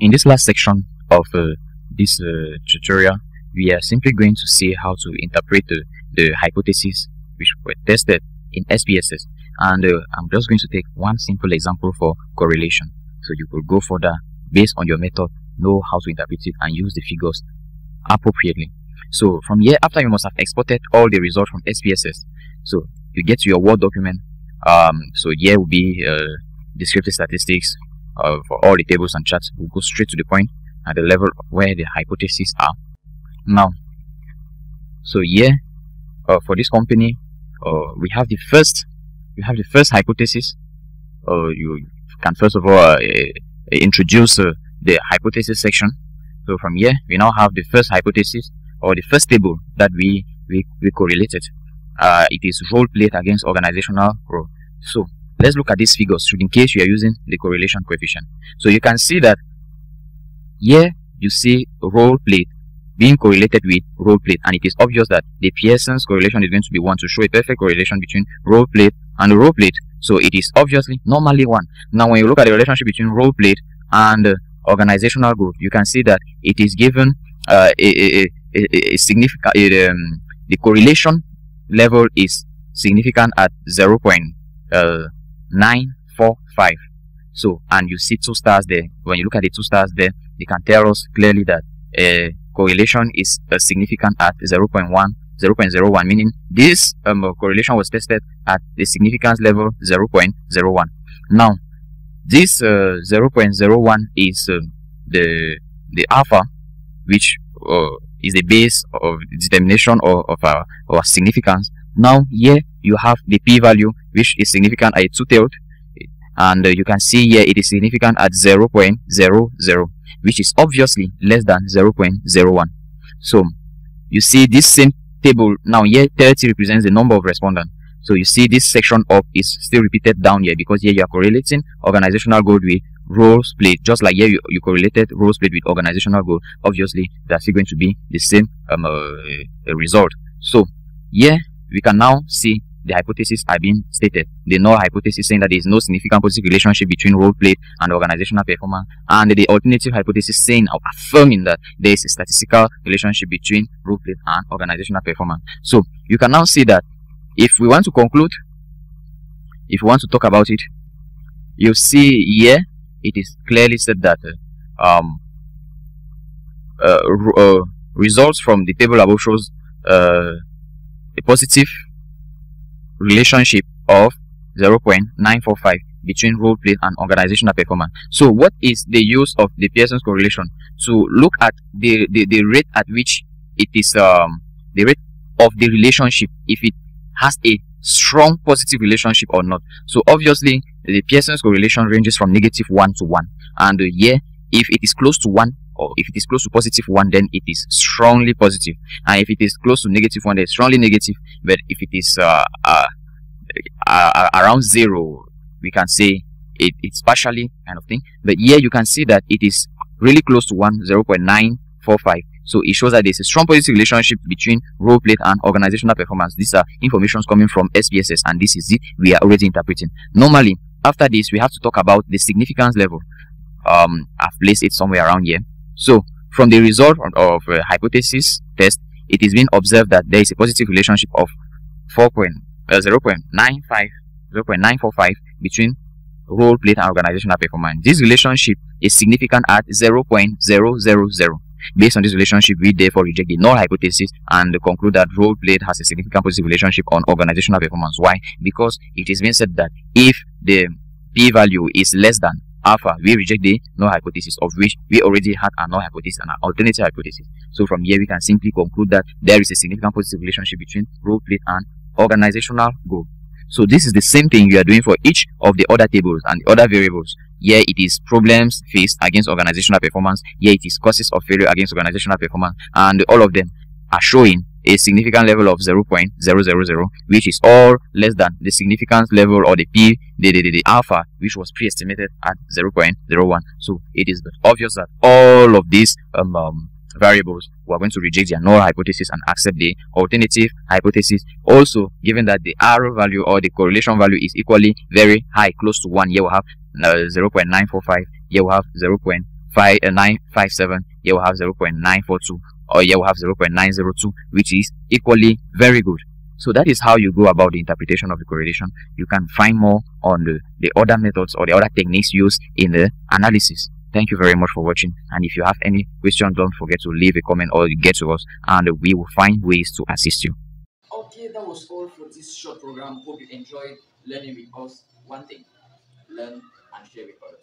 in this last section of uh, this uh, tutorial, we are simply going to see how to interpret the, the hypotheses which were tested in SPSS. And uh, I'm just going to take one simple example for correlation. So you could go further based on your method, know how to interpret it and use the figures appropriately. So from here, after you must have exported all the results from SPSS. So you get to your Word document. Um, so here will be uh, descriptive statistics uh, for all the tables and charts. We'll go straight to the point at the level where the hypotheses are. Now, so here uh, for this company, uh, we have the first, we have the first hypothesis. Uh, you can first of all uh, introduce uh, the hypothesis section. So from here, we now have the first hypothesis or the first table that we we, we correlated. Uh, it is role played against organizational growth. So let's look at these figures in case you are using the correlation coefficient. So you can see that here you see role played being correlated with role played and it is obvious that the Pearson's correlation is going to be 1 to show a perfect correlation between role played and role played. So it is obviously normally 1. Now when you look at the relationship between role played and uh, organizational growth, you can see that it is given uh, a, a, a, a, significant, um, the correlation level is significant at 0 uh, 0.945. So, and you see two stars there. When you look at the two stars there, they can tell us clearly that uh, correlation is uh, significant at 0.1 0.01 meaning this um, correlation was tested at the significance level 0.01 now this uh, 0.01 is uh, the the alpha which uh, is the base of determination of, of our, our significance now here you have the p-value which is significant at two-tailed and uh, you can see here it is significant at 0.00 which is obviously less than 0.01 so you see this same table now here 30 represents the number of respondents. So you see this section up is still repeated down here because here you are correlating organizational goal with role split just like here you, you correlated role split with organizational goal. Obviously that's going to be the same um, uh, result. So here we can now see the hypothesis are being stated. The null hypothesis saying that there is no significant positive relationship between role played and organizational performance, and the alternative hypothesis saying or affirming that there is a statistical relationship between role played and organizational performance. So you can now see that if we want to conclude, if we want to talk about it, you see here it is clearly said that uh, um, uh, uh, results from the table above shows uh, a positive relationship of 0.945 between role play and organizational performance. So what is the use of the Pearson's correlation? To look at the, the, the rate at which it is um, the rate of the relationship if it has a strong positive relationship or not. So obviously the Pearson's correlation ranges from negative 1 to 1 and uh, here if it is close to 1 or if it is close to positive 1 then it is strongly positive. and if it is close to negative 1 then it's strongly negative. But if it is uh, uh, uh, around 0 we can say it, it's partially kind of thing. But here you can see that it is really close to 1 0.945 so it shows that there's a strong positive relationship between role played and organizational performance. These are informations coming from SPSS and this is it we are already interpreting. Normally after this we have to talk about the significance level um i've placed it somewhere around here so, from the result of a hypothesis test, it is being observed that there is a positive relationship of 4. Uh, 0 0.95, 0 0.945 between role played and organizational performance. This relationship is significant at 0 0.000. Based on this relationship, we therefore reject the null hypothesis and conclude that role played has a significant positive relationship on organizational performance. Why? Because it is being said that if the p-value is less than alpha, we reject the null hypothesis of which we already had a null hypothesis and an alternative hypothesis. So from here, we can simply conclude that there is a significant positive relationship between role play and organizational goal. So this is the same thing you are doing for each of the other tables and the other variables. Here it is problems faced against organizational performance. Here it is causes of failure against organizational performance. And all of them are showing a significant level of 0.000 which is all less than the significance level or the p the, the, the, alpha which was pre-estimated at 0.01 so it is obvious that all of these um, um, variables we are going to reject the null hypothesis and accept the alternative hypothesis also given that the r value or the correlation value is equally very high close to 1 here we have uh, 0.945 here we have 0. 5, uh, 957, here we have 0.942, or here we have 0.902, which is equally very good. So that is how you go about the interpretation of the correlation. You can find more on the, the other methods or the other techniques used in the analysis. Thank you very much for watching. And if you have any questions, don't forget to leave a comment or get to us and we will find ways to assist you. Okay, that was all for this short program. Hope you enjoyed learning with us. One thing, learn and share with others.